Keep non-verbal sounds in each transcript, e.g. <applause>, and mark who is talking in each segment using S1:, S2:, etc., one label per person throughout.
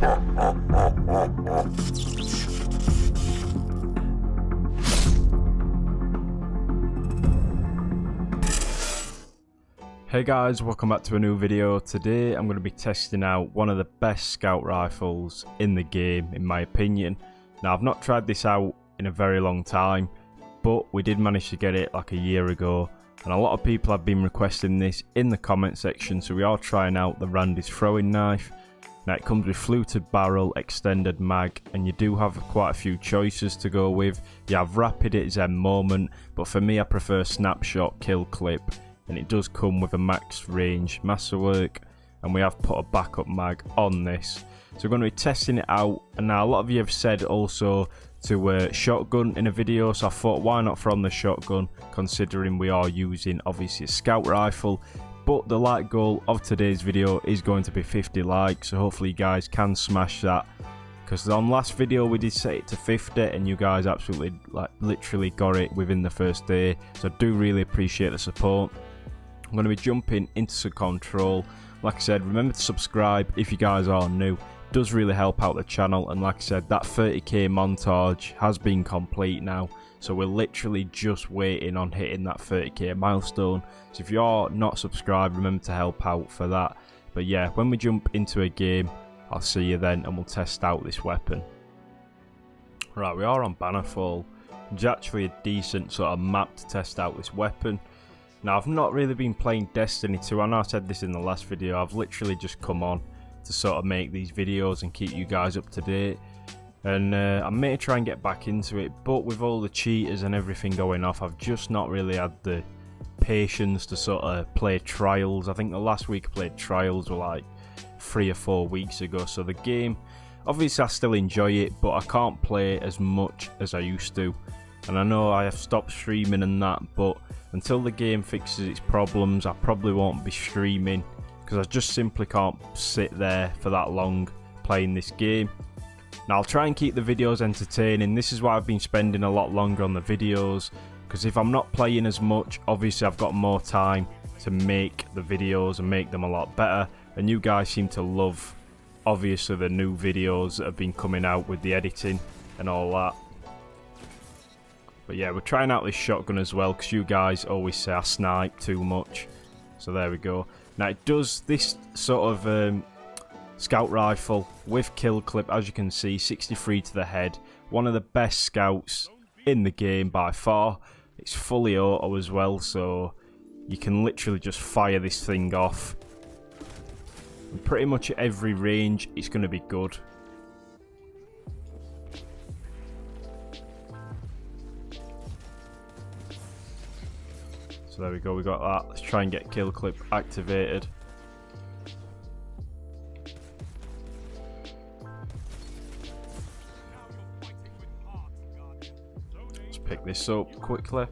S1: Hey guys, welcome back to a new video. Today I'm going to be testing out one of the best scout rifles in the game, in my opinion. Now I've not tried this out in a very long time, but we did manage to get it like a year ago. And a lot of people have been requesting this in the comment section, so we are trying out the Randy's throwing knife. Now it comes with fluted barrel, extended mag, and you do have quite a few choices to go with. You have rapid hit Zen moment, but for me I prefer snapshot kill clip and it does come with a max range masterwork and we have put a backup mag on this so we're going to be testing it out and now a lot of you have said also to uh, shotgun in a video so I thought why not from the shotgun considering we are using obviously a scout rifle but the like goal of today's video is going to be 50 likes so hopefully you guys can smash that because on last video we did set it to 50 and you guys absolutely like literally got it within the first day so I do really appreciate the support I'm going to be jumping into some control. Like I said, remember to subscribe if you guys are new. Does really help out the channel. And like I said, that 30k montage has been complete now. So we're literally just waiting on hitting that 30k milestone. So if you are not subscribed, remember to help out for that. But yeah, when we jump into a game, I'll see you then and we'll test out this weapon. Right, we are on Bannerfall. It's actually a decent sort of map to test out this weapon. Now, I've not really been playing Destiny 2. I know I said this in the last video. I've literally just come on to sort of make these videos and keep you guys up to date. And uh, I may try and get back into it, but with all the cheaters and everything going off, I've just not really had the patience to sort of play trials. I think the last week I played trials were like three or four weeks ago. So the game, obviously I still enjoy it, but I can't play as much as I used to. And I know I have stopped streaming and that, but until the game fixes its problems, I probably won't be streaming because I just simply can't sit there for that long playing this game. Now I'll try and keep the videos entertaining. This is why I've been spending a lot longer on the videos because if I'm not playing as much, obviously I've got more time to make the videos and make them a lot better. And you guys seem to love, obviously, the new videos that have been coming out with the editing and all that. But yeah, we're trying out this shotgun as well because you guys always say I snipe too much. So there we go. Now it does this sort of um, scout rifle with kill clip, as you can see, 63 to the head. One of the best scouts in the game by far. It's fully auto as well, so you can literally just fire this thing off. And pretty much at every range, it's going to be good. There we go, we got that. Let's try and get kill clip activated. Let's pick this up quickly.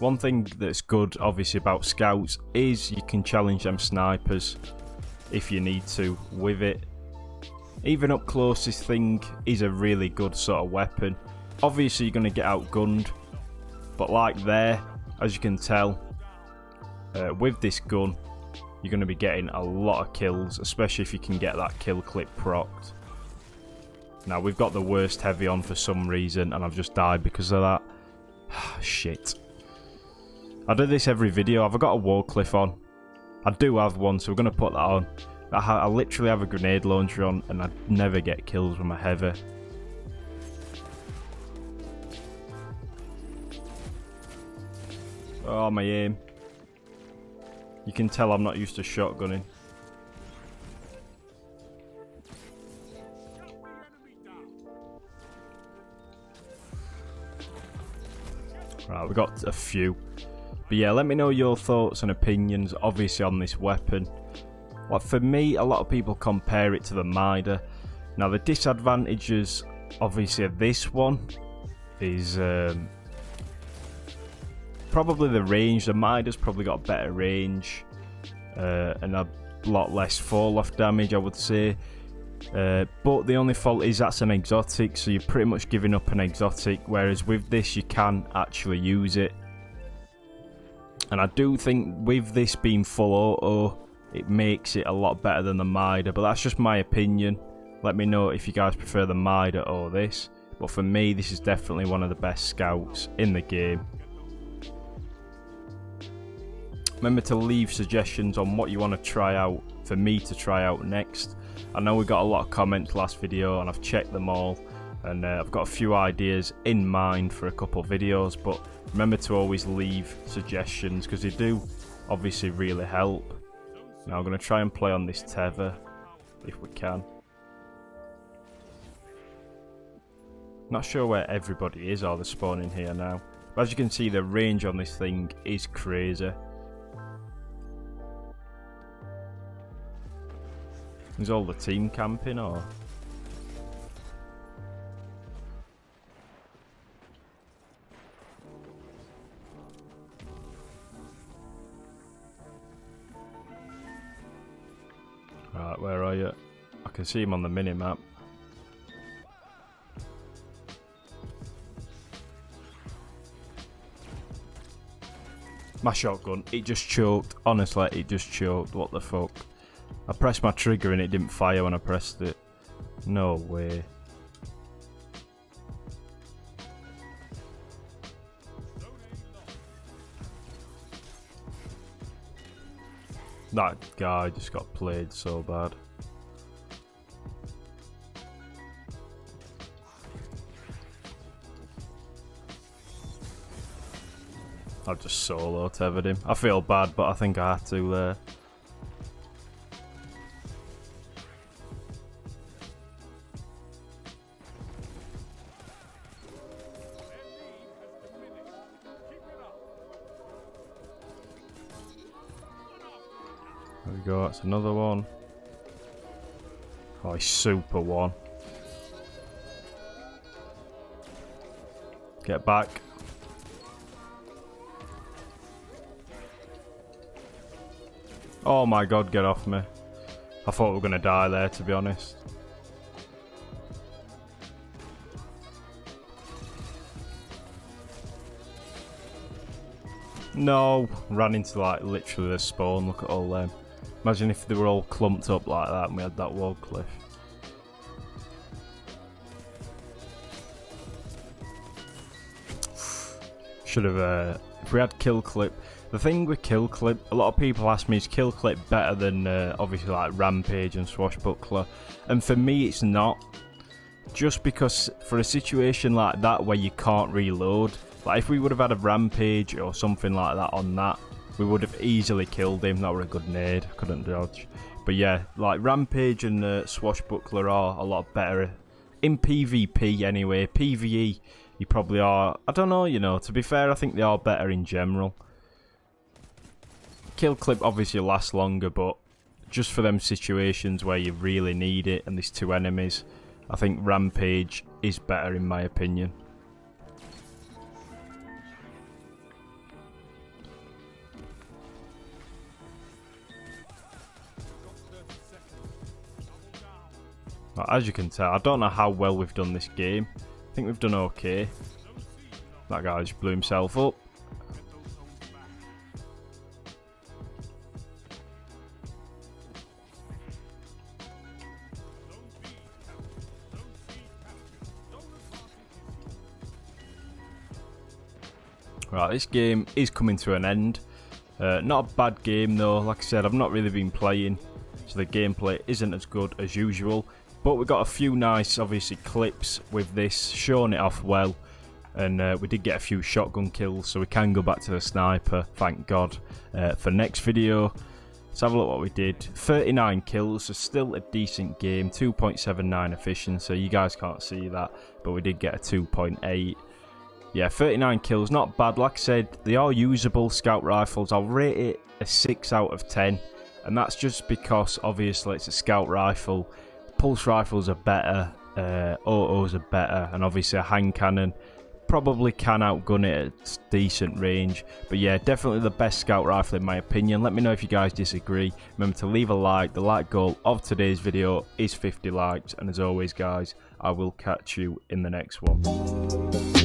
S1: One thing that's good, obviously, about scouts is you can challenge them snipers if you need to with it. Even up close, this thing is a really good sort of weapon. Obviously, you're going to get outgunned, but like there, as you can tell, uh, with this gun, you're going to be getting a lot of kills, especially if you can get that kill clip procced. Now, we've got the worst heavy on for some reason, and I've just died because of that. <sighs> Shit. I do this every video. Have I got a Wardcliff on? I do have one, so we're going to put that on. I, I literally have a grenade launcher on, and I never get kills with my heavy. Oh, my aim. You can tell I'm not used to shotgunning. Right, we got a few. But yeah, let me know your thoughts and opinions, obviously, on this weapon. Well, for me, a lot of people compare it to the Mida. Now, the disadvantages, obviously, of this one is um, probably the range. The Midas probably got better range uh, and a lot less fall off damage, I would say. Uh, but the only fault is that's an exotic, so you're pretty much giving up an exotic. Whereas with this, you can actually use it. And I do think with this being full auto, it makes it a lot better than the Mida, but that's just my opinion. Let me know if you guys prefer the Mida or this. But for me, this is definitely one of the best scouts in the game. Remember to leave suggestions on what you want to try out for me to try out next. I know we got a lot of comments last video and I've checked them all and uh, I've got a few ideas in mind for a couple videos but remember to always leave suggestions because they do obviously really help. Now I'm going to try and play on this tether if we can. Not sure where everybody is or they're spawning here now. But as you can see the range on this thing is crazy. Is all the team camping or? Right, where are you? I can see him on the mini map. My shotgun, it just choked. Honestly, it just choked. What the fuck? I pressed my trigger and it didn't fire when I pressed it. No way. That guy just got played so bad. I've just solo tethered him. I feel bad, but I think I had to there. Uh, There we go, that's another one. Oh, super one. Get back. Oh my god, get off me. I thought we were going to die there, to be honest. No, ran into like literally the spawn, look at all them. Imagine if they were all clumped up like that and we had that Wardcliff. Should have, uh, if we had kill clip. The thing with kill clip, a lot of people ask me, is kill clip better than uh, obviously like Rampage and Swashbuckler? And for me, it's not. Just because for a situation like that where you can't reload, like if we would have had a Rampage or something like that on that, we would have easily killed him. That were a good nade. Couldn't dodge. But yeah, like Rampage and uh, Swashbuckler are a lot better in PvP anyway. PvE, you probably are. I don't know. You know, to be fair, I think they are better in general. Kill clip obviously lasts longer, but just for them situations where you really need it and there's two enemies, I think Rampage is better in my opinion. As you can tell, I don't know how well we've done this game. I think we've done okay. That guy just blew himself up. Right, this game is coming to an end. Uh, not a bad game though, like I said, I've not really been playing, so the gameplay isn't as good as usual. But we got a few nice, obviously, clips with this, showing it off well. And uh, we did get a few shotgun kills, so we can go back to the sniper, thank God. Uh, for next video, let's have a look what we did. 39 kills, so still a decent game. 2.79 efficiency, you guys can't see that, but we did get a 2.8. Yeah, 39 kills, not bad. Like I said, they are usable scout rifles. I'll rate it a 6 out of 10. And that's just because, obviously, it's a scout rifle pulse rifles are better, uh, autos are better, and obviously a hand cannon probably can outgun it at decent range. But yeah, definitely the best scout rifle in my opinion. Let me know if you guys disagree. Remember to leave a like. The like goal of today's video is 50 likes. And as always, guys, I will catch you in the next one.